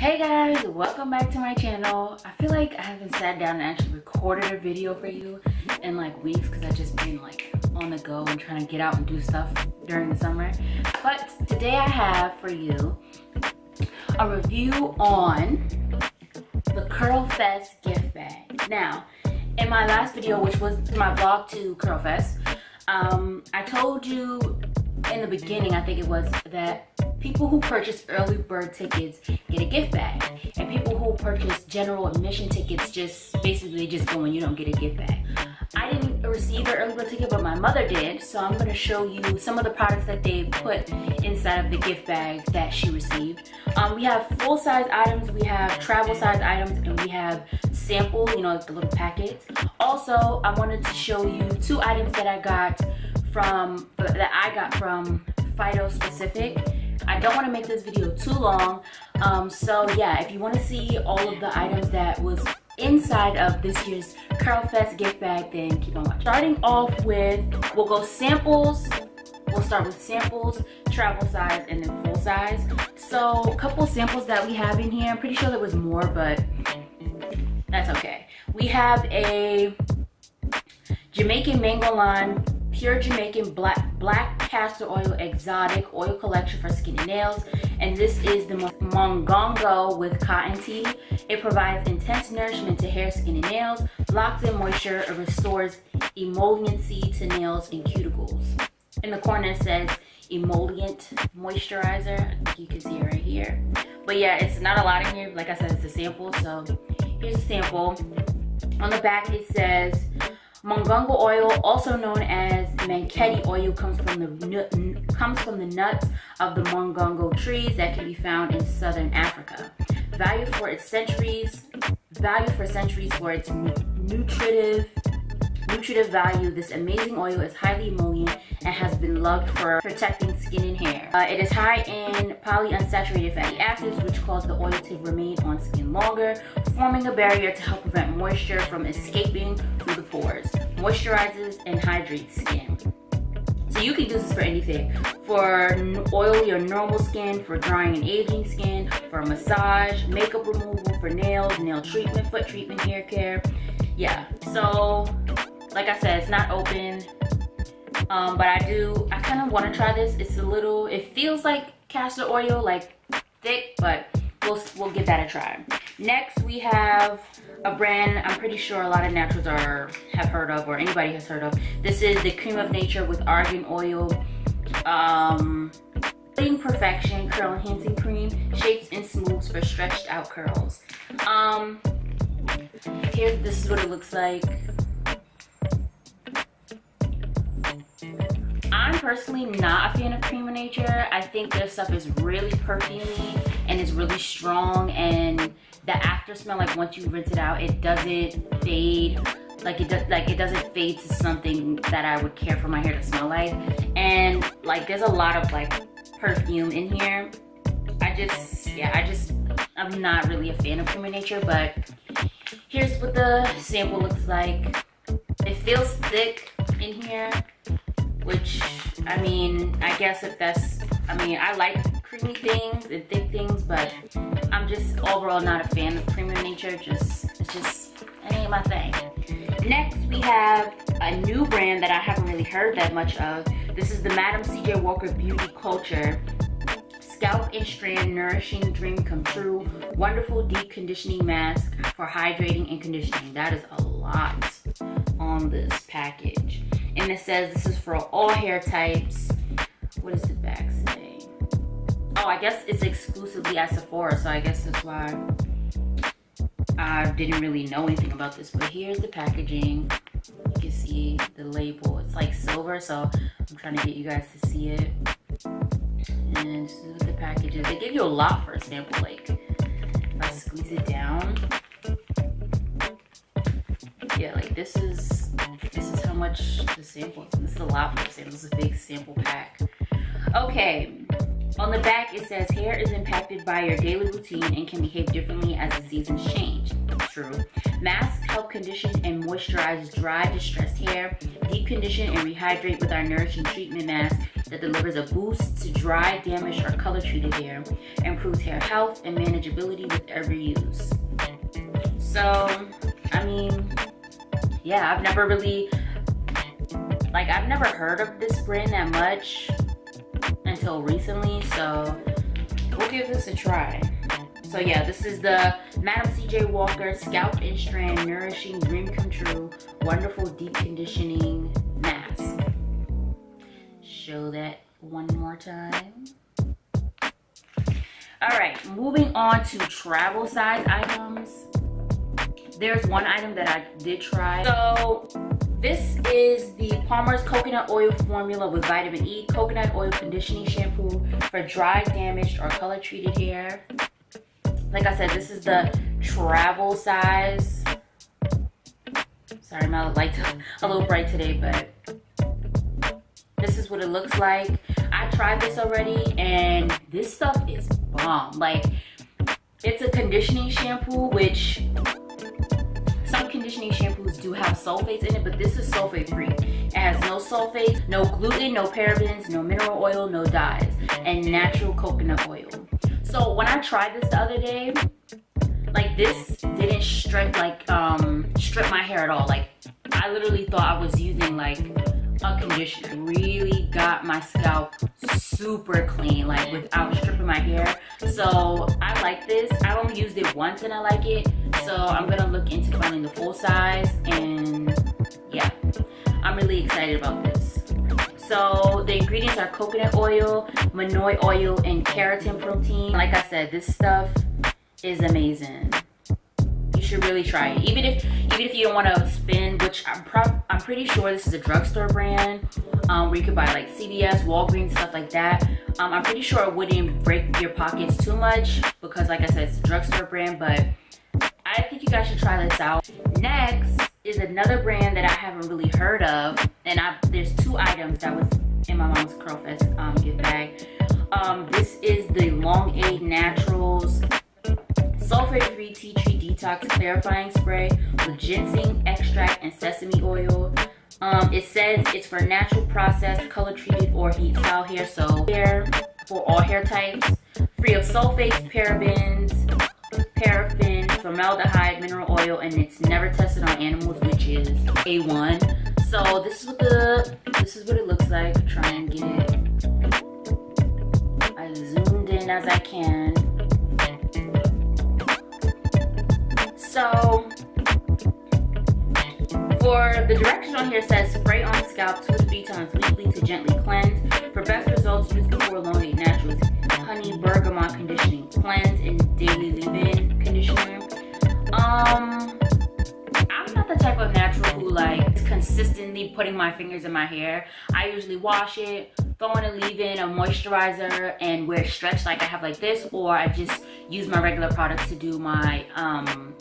Hey guys, welcome back to my channel. I feel like I haven't sat down and actually recorded a video for you in like weeks because I've just been like on the go and trying to get out and do stuff during the summer. But today I have for you a review on the Curl Fest gift bag. Now, in my last video, which was my vlog to Curl Fest, um, I told you in the beginning, I think it was, that people who purchase early bird tickets get a gift bag. And people who purchase general admission tickets just basically just go and you don't get a gift bag. I didn't receive an early bird ticket, but my mother did. So I'm gonna show you some of the products that they put inside of the gift bag that she received. Um, we have full size items, we have travel size items, and we have sample, you know, like the little packets. Also, I wanted to show you two items that I got from, that I got from Phyto Specific. I don't want to make this video too long. Um, so yeah, if you want to see all of the items that was inside of this year's Curl Fest gift bag, then keep on watching. Starting off with, we'll go samples. We'll start with samples, travel size, and then full size. So a couple samples that we have in here. I'm pretty sure there was more, but that's okay. We have a Jamaican Mango Lime Pure Jamaican Black, Black Castor Oil Exotic Oil Collection for skin and nails. And this is the Mongongo with cotton tea. It provides intense nourishment to hair, skin, and nails, locks in moisture, and restores emolliency to nails and cuticles. In the corner it says emollient moisturizer. You can see it right here. But yeah, it's not a lot in here. Like I said, it's a sample. So here's a sample. On the back it says Mongongo oil, also known as Manketi oil, comes from the comes from the nuts of the mongongo trees that can be found in southern Africa. Value for its centuries, value for centuries for its nutritive nutritive value, this amazing oil is highly emollient and has been loved for protecting skin and hair. Uh, it is high in polyunsaturated fatty acids, which cause the oil to remain on skin longer, forming a barrier to help prevent moisture from escaping through the pores. Moisturizes and hydrates skin. So you can use this for anything. For oily or normal skin, for drying and aging skin, for massage, makeup removal, for nails, nail treatment, foot treatment, hair care. Yeah, so like I said, it's not open. Um, but I do, I kind of want to try this. It's a little, it feels like castor oil, like thick, but we'll, we'll give that a try. Next, we have a brand I'm pretty sure a lot of naturals are have heard of or anybody has heard of. This is the Crème of Nature with Argan Oil. Um, Perfection Curl Enhancing Cream. Shapes and smooths for stretched out curls. Um, here, this is what it looks like. I'm personally not a fan of Crème of Nature. I think their stuff is really perfumey and it's really strong and the after smell, like once you rinse it out, it doesn't fade. Like it does, like it doesn't fade to something that I would care for my hair to smell like. And like there's a lot of like perfume in here. I just, yeah, I just, I'm not really a fan of Crème of Nature, but here's what the sample looks like. It feels thick in here which I mean, I guess if that's, I mean, I like creamy things and thick things, but I'm just overall not a fan of Crème of Nature. Just, it's just, it ain't my thing. Next, we have a new brand that I haven't really heard that much of. This is the Madam CJ Walker Beauty Culture Scalp and Strand Nourishing Dream Come True Wonderful Deep Conditioning Mask for Hydrating and Conditioning. That is a lot on this package and it says this is for all hair types. What does the back say? Oh, I guess it's exclusively at Sephora, so I guess that's why I didn't really know anything about this. But here's the packaging. You can see the label. It's like silver, so I'm trying to get you guys to see it. And this is what the package is. They give you a lot for a sample. Like, if I squeeze it down, this is this is how much the sample. This is a lot for samples. This is a big sample pack. Okay, on the back it says hair is impacted by your daily routine and can behave differently as the seasons change. True. Masks help condition and moisturize dry, distressed hair, deep condition and rehydrate with our nourishing treatment mask, that delivers a boost to dry, damaged, or color treated hair, improves hair health and manageability with every use. So, I mean, yeah, I've never really, like, I've never heard of this brand that much until recently, so we'll give this a try. So yeah, this is the Madam CJ Walker Scalp and Strand Nourishing Dream Come True Wonderful Deep Conditioning Mask. Show that one more time. All right, moving on to travel size items. There's one item that I did try. So this is the Palmer's Coconut Oil Formula with Vitamin E Coconut Oil Conditioning Shampoo for dry, damaged, or color treated hair. Like I said, this is the travel size. Sorry, my light's a little bright today, but this is what it looks like. I tried this already and this stuff is bomb. Like, it's a conditioning shampoo, which conditioning shampoos do have sulfates in it, but this is sulfate free. It has no sulfates, no gluten, no parabens, no mineral oil, no dyes, and natural coconut oil. So when I tried this the other day, like this didn't strip like um strip my hair at all. Like I literally thought I was using like a conditioner. Really got my scalp super clean, like without stripping my hair. So I like this. I only used it once and I like it. So I'm gonna look into finding the full size and yeah, I'm really excited about this. So the ingredients are coconut oil, manoi oil, and keratin protein. Like I said, this stuff is amazing. You should really try it. Even if even if you don't want to spend, which I'm pro I'm pretty sure this is a drugstore brand, um, where you could buy like CVS, Walgreens, stuff like that. Um, I'm pretty sure it wouldn't break your pockets too much because like I said, it's a drugstore brand, but I think you guys should try this out. Next, is another brand that I haven't really heard of. And I, there's two items that was in my mom's Curlfest um, gift bag. Um, this is the Long Aid Naturals Sulfate-Free Tea Tree Detox Clarifying Spray with ginseng extract and sesame oil. Um, it says it's for natural processed, color treated, or heat style hair. So hair for all hair types, free of sulfates, parabens, paraffin, formaldehyde, mineral oil, and it's never tested on animals, which is A1. So this is what the this is what it looks like. Try and get it as zoomed in as I can. So for the direction on here says spray on scalp two to three times weekly to gently cleanse. For best results, use before long naturals honey bergamot conditioning cleanse and daily leave-in conditioner. Um, I'm not the type of natural who like consistently putting my fingers in my hair. I usually wash it, throw in a leave-in, a moisturizer, and wear stretch like I have like this, or I just use my regular products to do my um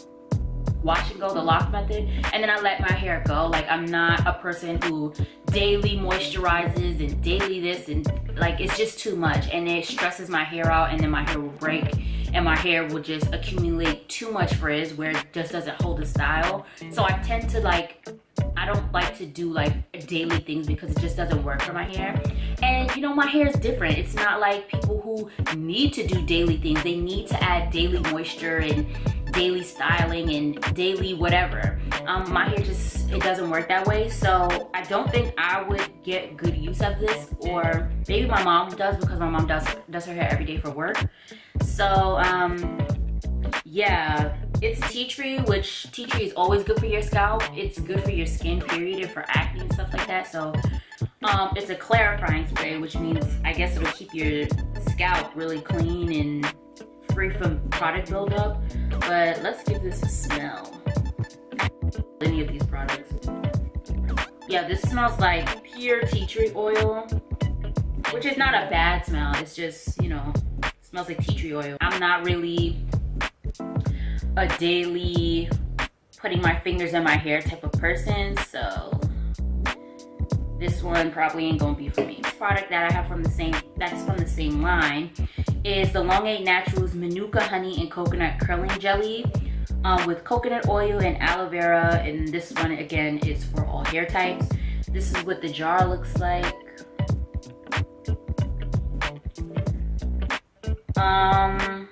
wash and go, the LOC method, and then I let my hair go. Like I'm not a person who daily moisturizes and daily this and like it's just too much and it stresses my hair out and then my hair will break and my hair will just accumulate too much frizz where it just doesn't hold a style. So I tend to like I don't like to do like daily things because it just doesn't work for my hair. And you know, my hair is different. It's not like people who need to do daily things. They need to add daily moisture and daily styling and daily whatever. Um, my hair just, it doesn't work that way. So I don't think I would get good use of this or maybe my mom does because my mom does, does her hair every day for work. So um, yeah, it's tea tree, which tea tree is always good for your scalp. It's good for your skin, period, and for acne and stuff like that. So um, it's a clarifying spray, which means I guess it'll keep your scalp really clean and free from product buildup. But let's give this a smell. Any of these products. Yeah, this smells like pure tea tree oil, which is not a bad smell. It's just, you know, smells like tea tree oil. I'm not really a daily putting my fingers in my hair type of person, so this one probably ain't gonna be for me. This product that I have from the same, that's from the same line, is the Long Aid Naturals Manuka Honey and Coconut Curling Jelly um, with coconut oil and aloe vera. And this one, again, is for all hair types. This is what the jar looks like. Um,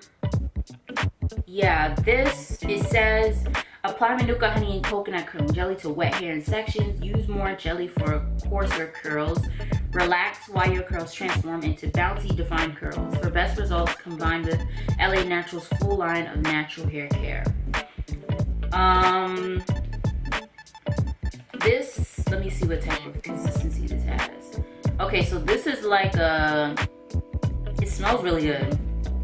yeah, this, it says, apply Manuka honey and coconut curling jelly to wet hair in sections. Use more jelly for coarser curls. Relax while your curls transform into bouncy defined curls. For best results, combine with LA Naturals full line of natural hair care. Um, this, let me see what type of consistency this has. Okay, so this is like a, it smells really good.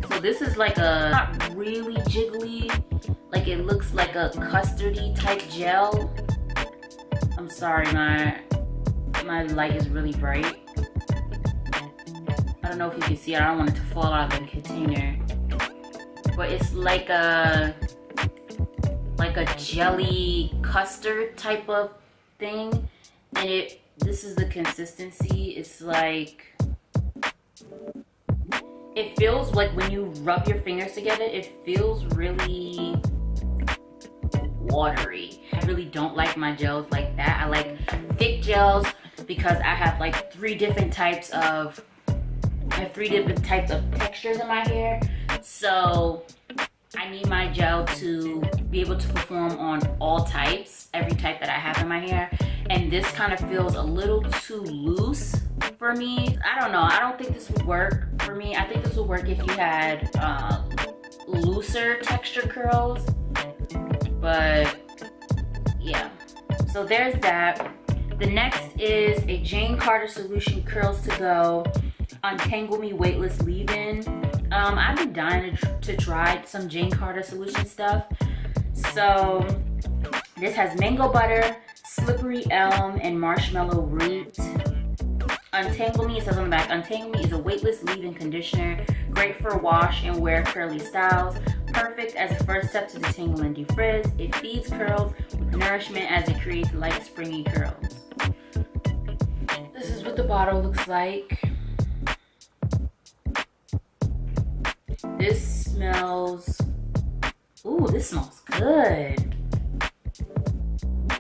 So this is like a, not really jiggly, like it looks like a custardy type gel. I'm sorry, my, my light is really bright. Don't know if you can see it, I don't want it to fall out of the container. But it's like a, like a jelly custard type of thing. And it, this is the consistency. It's like, it feels like when you rub your fingers together, it feels really watery. I really don't like my gels like that. I like thick gels because I have like three different types of have three different types of textures in my hair. So I need my gel to be able to perform on all types, every type that I have in my hair. And this kind of feels a little too loose for me. I don't know. I don't think this would work for me. I think this would work if you had uh, looser texture curls. But yeah. So there's that. The next is a Jane Carter Solution Curls to Go Untangle Me Weightless Leave-In. Um, I've been dying to, to try some Jane Carter Solution stuff. So this has mango butter, slippery elm, and marshmallow root. Untangle Me, it says on the back, Untangle Me is a weightless leave-in conditioner, great for wash and wear curly styles, perfect as a first step to detangle and defrizz. It feeds curls with nourishment as it creates light springy curls. This is what the bottle looks like. This smells, ooh, this smells good.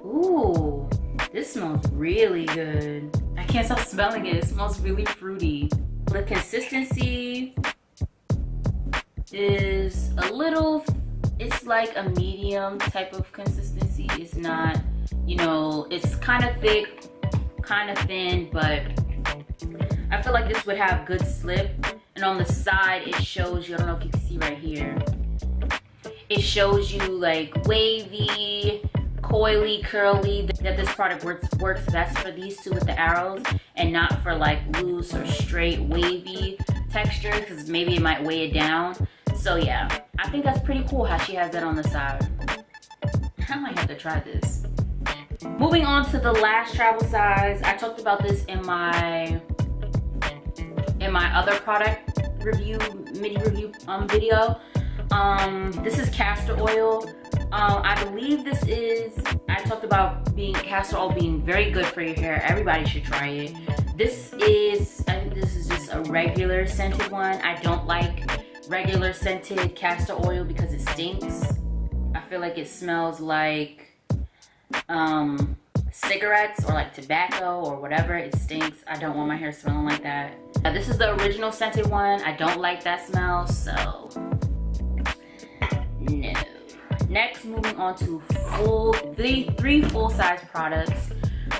Ooh, this smells really good. I can't stop smelling it. It smells really fruity. The consistency is a little, it's like a medium type of consistency. It's not, you know, it's kind of thick, kind of thin, but I feel like this would have good slip. And on the side, it shows you, I don't know if you can see right here. It shows you like wavy, coily, curly, that this product works, works best for these two with the arrows and not for like loose or straight wavy texture because maybe it might weigh it down. So yeah, I think that's pretty cool how she has that on the side. I might have to try this. Moving on to the last travel size. I talked about this in my in my other product review, mini review um, video. Um, this is castor oil. Um, I believe this is, I talked about being castor oil being very good for your hair. Everybody should try it. This is, I think this is just a regular scented one. I don't like regular scented castor oil because it stinks. I feel like it smells like um, cigarettes or like tobacco or whatever. It stinks. I don't want my hair smelling like that. Now, this is the original scented one. I don't like that smell, so no. Next, moving on to full, three, three full-size products.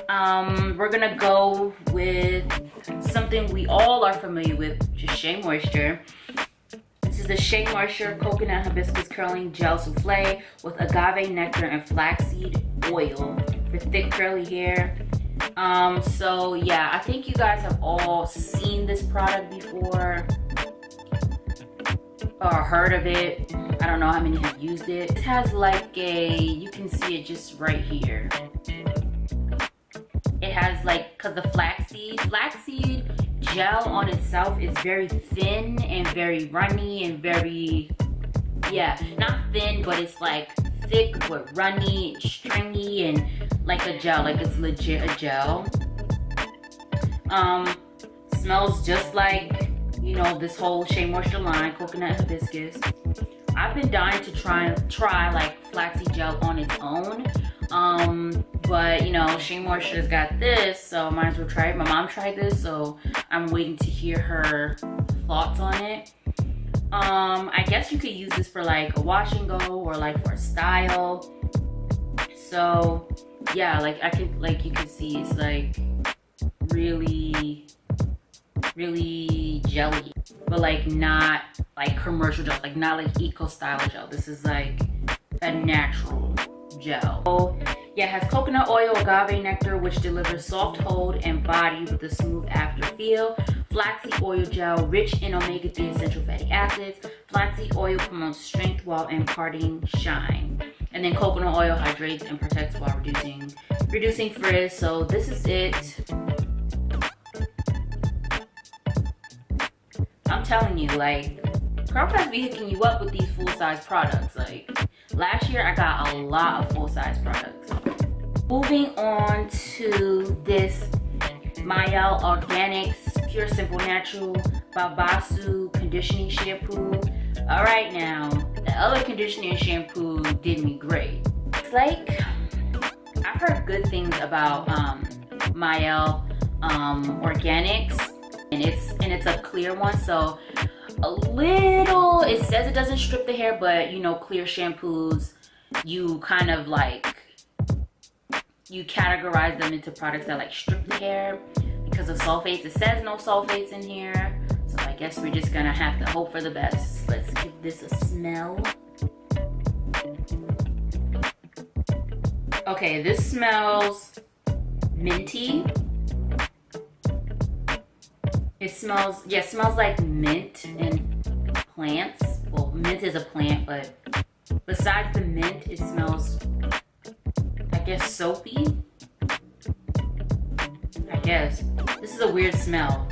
Um, we're gonna go with something we all are familiar with, just Shea Moisture. This is the Shea Moisture Coconut Hibiscus Curling Gel Souffle with agave nectar and flaxseed oil for thick curly hair. Um, so yeah, I think you guys have all seen this product before or heard of it. I don't know how many have used it. It has like a, you can see it just right here. It has like, cause the flaxseed, flaxseed gel on itself is very thin and very runny and very, yeah, not thin, but it's like thick but runny, and stringy, and like a gel, like it's legit a gel. Um, smells just like, you know, this whole Shea Moisture line, coconut hibiscus. I've been dying to try try like flaxseed gel on its own. Um, but you know, Shea Moisture's got this, so might as well try it. My mom tried this, so I'm waiting to hear her thoughts on it. Um, I guess you could use this for like a wash and go or like for a style. So yeah, like I could like you can see it's like really really jelly but like not like commercial gel like not like eco style gel this is like a natural gel yeah, it has coconut oil, agave nectar, which delivers soft hold and body with a smooth after feel. Flaxseed oil gel, rich in omega-3 essential fatty acids. Flaxseed oil promotes strength while imparting shine. And then coconut oil hydrates and protects while reducing reducing frizz. So this is it. I'm telling you, like, Girlfriends be hooking you up with these full-size products. Like, last year I got a lot of full-size products. Moving on to this Mielle Organics Pure Simple Natural Babassu Conditioning Shampoo. All right now, the other conditioning shampoo did me great. It's like, I've heard good things about um, Mielle um, Organics and it's, and it's a clear one. So a little, it says it doesn't strip the hair, but you know, clear shampoos, you kind of like you categorize them into products that like strip the hair because of sulfates. It says no sulfates in here. So I guess we're just gonna have to hope for the best. Let's give this a smell. Okay, this smells minty. It smells, yeah, it smells like mint and plants. Well, mint is a plant, but besides the mint, it smells guess soapy. I guess. This is a weird smell.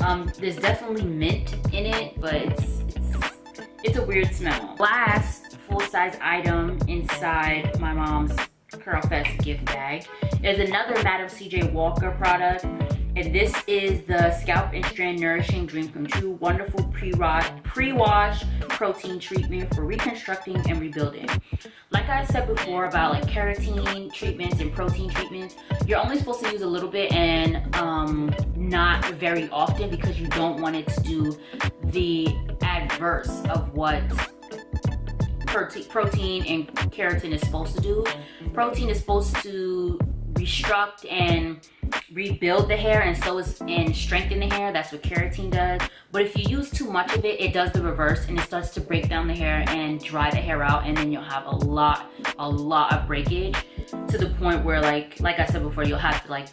Um, there's definitely mint in it, but it's, it's, it's a weird smell. Last full-size item inside my mom's Curl Fest gift bag is another Madam CJ Walker product. And this is the Scalp and Strand Nourishing Dream Come True Wonderful Pre-Wash Pre-Wash Protein Treatment for Reconstructing and Rebuilding. Like I said before about like keratin treatments and protein treatments, you're only supposed to use a little bit and um, not very often because you don't want it to do the adverse of what protein and keratin is supposed to do. Protein is supposed to restruct and rebuild the hair and so is and strengthen the hair. That's what keratin does. But if you use too much of it it does the reverse and it starts to break down the hair and dry the hair out and then you'll have a lot a lot of breakage to the point where like like i said before you'll have to like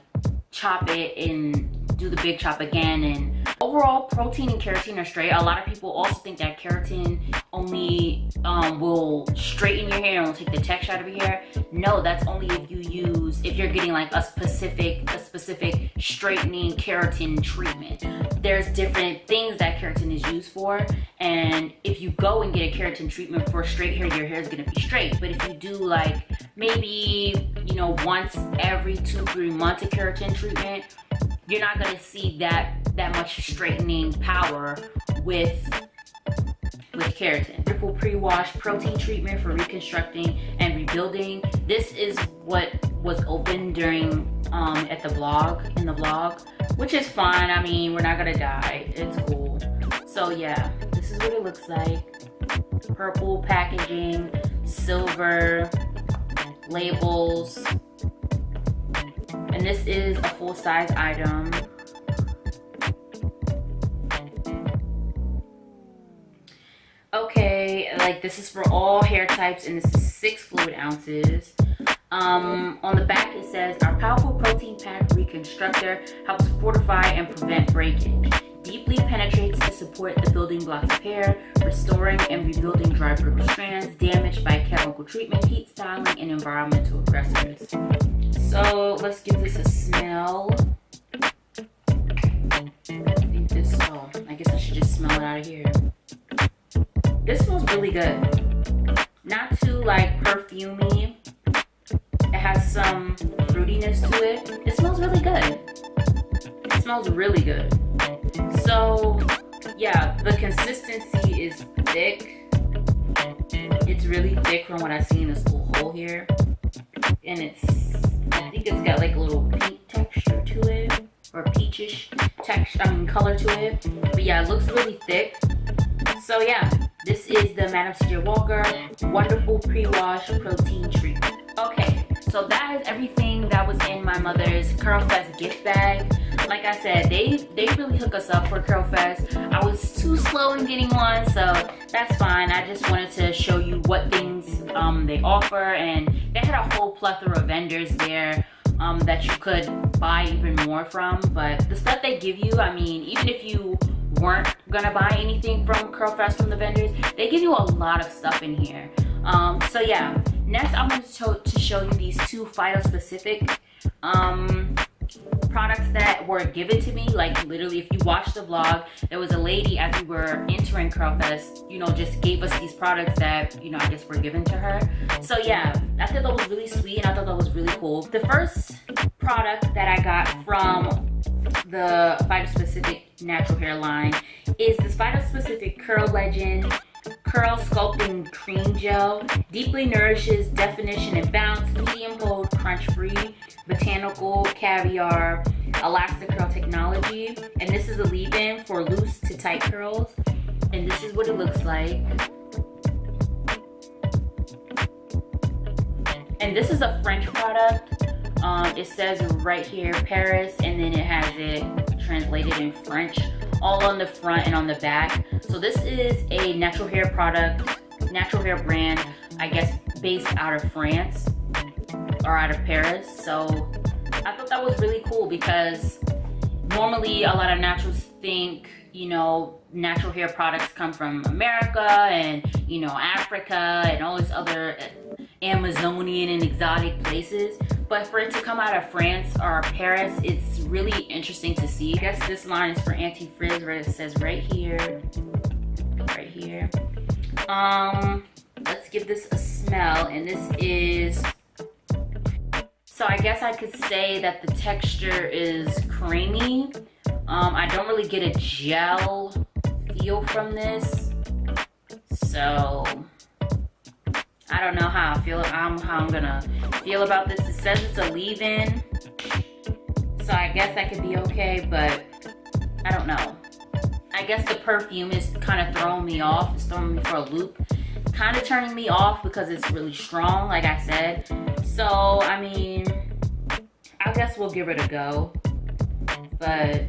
chop it and do the big chop again. And overall protein and keratin are straight. A lot of people also think that keratin only um, will straighten your hair and will take the texture out of your hair. No that's only if you use if you're getting like a specific a specific straightening keratin treatment. There's different things that keratin is used for and if you go and get a keratin treatment for straight hair your hair is going to be straight. But if you do like maybe you know once every two three months a keratin treatment you're not going to see that that much straightening power with with keratin. Wonderful pre-wash protein treatment for reconstructing and rebuilding. This is what was open during um, at the vlog, in the vlog, which is fine. I mean, we're not gonna die. It's cool. So yeah, this is what it looks like. Purple packaging, silver labels. And this is a full-size item. Okay, like this is for all hair types and this is six fluid ounces. Um, on the back it says, our powerful protein pack reconstructor helps fortify and prevent breakage. Deeply penetrates to support the building blocks of hair, restoring and rebuilding dry brittle strands damaged by chemical treatment, heat styling, and environmental aggressors. So let's give this a smell. I think this, oh, I guess I should just smell it out of here. This smells really good. Not too like perfumey. It has some fruitiness to it. It smells really good. It smells really good. So yeah, the consistency is thick. It's really thick from what I see in this little hole here. And it's, I think it's got like a little pink texture to it. Or peachish texture, I mean color to it. But yeah, it looks really thick. So yeah, this is the Madam C.J. Walker Wonderful Pre-Wash Protein Treatment. Okay, so that is everything that was in my mother's Curl Fest gift bag. Like I said, they, they really hook us up for Curl Fest. I was too slow in getting one, so that's fine. I just wanted to show you what things um, they offer, and they had a whole plethora of vendors there um, that you could buy even more from. But the stuff they give you, I mean, even if you weren't gonna buy anything from curl fest from the vendors, they give you a lot of stuff in here. Um, so yeah, next I'm going to, to show you these two Phyto specific um, products that were given to me. Like literally if you watch the vlog there was a lady as we were entering curlfest you know just gave us these products that you know i guess were given to her. So yeah i thought that was really sweet and i thought that was really cool. The first product that i got from the Phyto Specific natural hair line is this Phyto Specific Curl Legend Curl Sculpting Cream Gel. Deeply nourishes definition and bounce, medium hold, crunch free, botanical caviar, elastic curl technology. And this is a leave-in for loose to tight curls. And this is what it looks like. And this is a French product. Um, it says right here Paris and then it has it translated in French all on the front and on the back. So this is a natural hair product, natural hair brand, I guess based out of France or out of Paris. So I thought that was really cool because normally a lot of naturals think, you know, natural hair products come from America and, you know, Africa and all these other Amazonian and exotic places. But for it to come out of France or Paris, it's really interesting to see. I guess this line is for anti-frizz where it says right here, right here. Um, let's give this a smell. And this is, so I guess I could say that the texture is creamy. Um, I don't really get a gel feel from this. So I don't know how I feel. I'm how I'm gonna feel about this. It says it's a leave-in, so I guess that could be okay. But I don't know. I guess the perfume is kind of throwing me off. It's throwing me for a loop. Kind of turning me off because it's really strong, like I said. So I mean, I guess we'll give it a go. But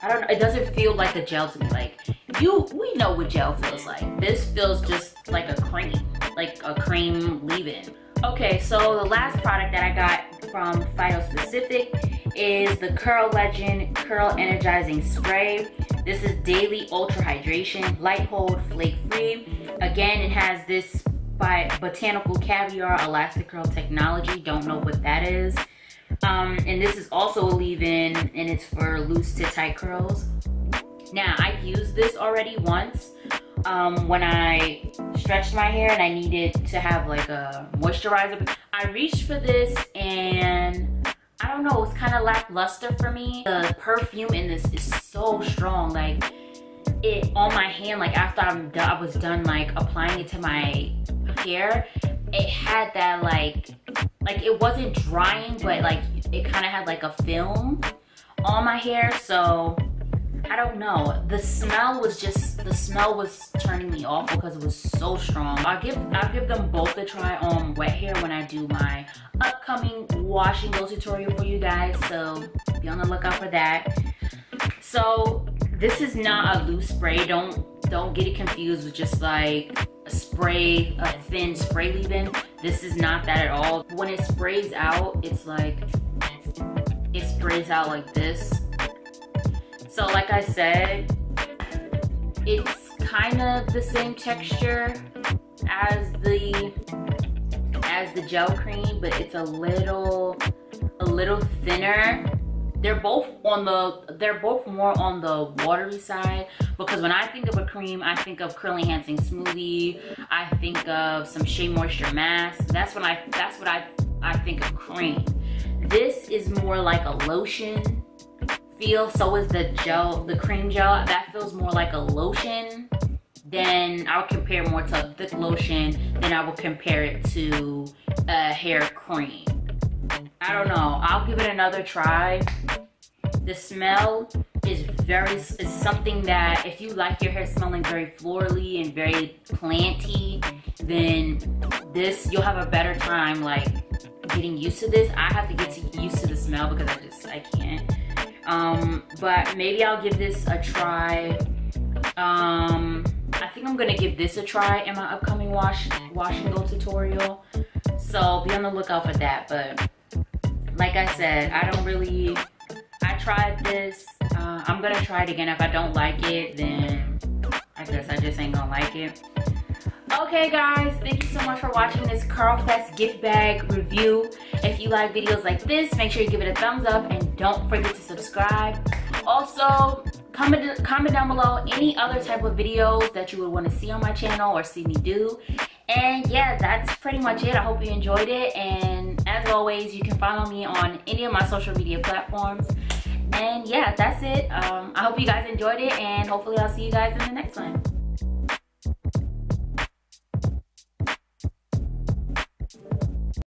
I don't know. It doesn't feel like a gel to me. Like you, we know what gel feels like. This feels just like a cream like a cream leave-in. Okay, so the last product that I got from Phyto Specific is the Curl Legend Curl Energizing Spray. This is Daily Ultra Hydration, Light Hold, Flake Free. Again, it has this by Botanical Caviar Elastic Curl Technology. Don't know what that is. Um, and this is also a leave-in and it's for loose to tight curls. Now, I've used this already once um, when I stretched my hair and I needed to have like a moisturizer. I reached for this and I don't know, it's kind of lackluster for me. The perfume in this is so strong. Like it on my hand, like after I'm done, I was done like applying it to my hair, it had that like, like it wasn't drying, but like it kind of had like a film on my hair. So I don't know. The smell was just, the smell was turning me off because it was so strong. I'll give, I'll give them both a try on wet hair when I do my upcoming wash and go tutorial for you guys. So be on the lookout for that. So this is not a loose spray. Don't, don't get it confused with just like a spray, a thin spray leave-in. This is not that at all. When it sprays out, it's like, it sprays out like this so like I said, it's kind of the same texture as the as the gel cream, but it's a little a little thinner. They're both on the they're both more on the watery side because when I think of a cream, I think of curl enhancing smoothie. I think of some Shea Moisture mask. That's when I that's what I I think of cream. This is more like a lotion feel. So is the gel, the cream gel. That feels more like a lotion. Then I would compare more to a thick lotion. Then I would compare it to a hair cream. I don't know. I'll give it another try. The smell is very, it's something that if you like your hair smelling very florally and very planty, then this, you'll have a better time like getting used to this. I have to get to, used to the smell because I just, I can't. Um, but maybe I'll give this a try. Um, I think I'm gonna give this a try in my upcoming wash, wash and go tutorial. So be on the lookout for that. But like I said, I don't really, I tried this. Uh, I'm gonna try it again. If I don't like it, then I guess I just ain't gonna like it. Okay guys, thank you so much for watching this Curlfest gift bag review. If you like videos like this, make sure you give it a thumbs up and don't forget to subscribe. Also, comment, comment down below any other type of videos that you would want to see on my channel or see me do. And yeah, that's pretty much it. I hope you enjoyed it. And as always, you can follow me on any of my social media platforms. And yeah, that's it. Um, I hope you guys enjoyed it and hopefully I'll see you guys in the next one.